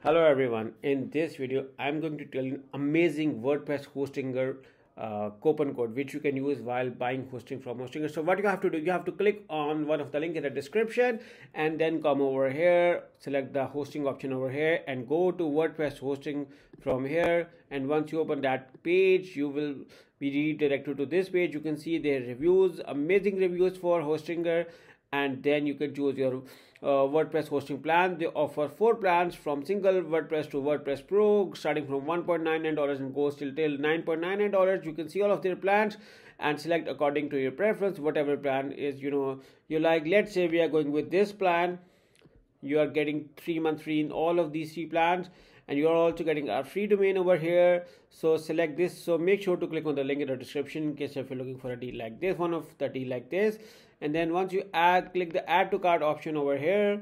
Hello everyone, in this video I'm going to tell you amazing WordPress Hostinger uh, coupon code which you can use while buying hosting from Hostinger. So what you have to do, you have to click on one of the link in the description and then come over here, select the hosting option over here and go to WordPress hosting from here and once you open that page you will be redirected to this page. You can see their reviews, amazing reviews for Hostinger and then you can choose your uh, WordPress hosting plan. They offer four plans from single WordPress to WordPress Pro, starting from $1.99 and goes till till $9.99. You can see all of their plans and select according to your preference, whatever plan is you know you like. Let's say we are going with this plan. You are getting three months free in all of these three plans and you are also getting a free domain over here. So select this. So make sure to click on the link in the description in case if you're looking for a deal like this one of the deal like this. And then once you add click the add to cart option over here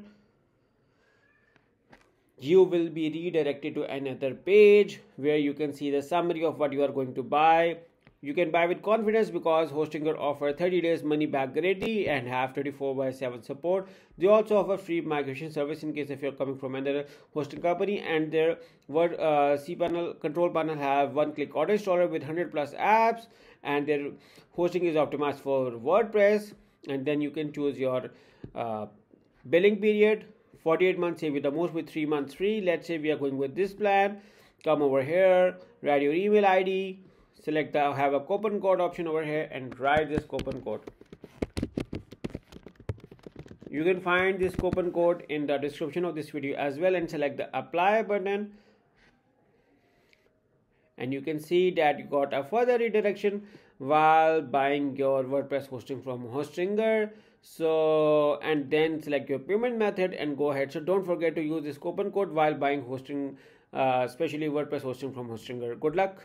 you will be redirected to another page where you can see the summary of what you are going to buy you can buy with confidence because Hostinger offer 30 days money back guarantee and have 24 by 7 support. They also offer free migration service in case if you're coming from another hosting company and their word uh, cPanel control panel have one click auto installer with 100 plus apps and their hosting is optimized for WordPress. And then you can choose your uh, billing period. 48 months say with the most with 3 months free. Let's say we are going with this plan. Come over here write your email id select the have a coupon code option over here and write this coupon code. You can find this coupon code in the description of this video as well and select the apply button. And you can see that you got a further redirection while buying your WordPress hosting from Hostinger. So and then select your payment method and go ahead. So don't forget to use this coupon code while buying hosting uh, especially WordPress hosting from Hostinger. Good luck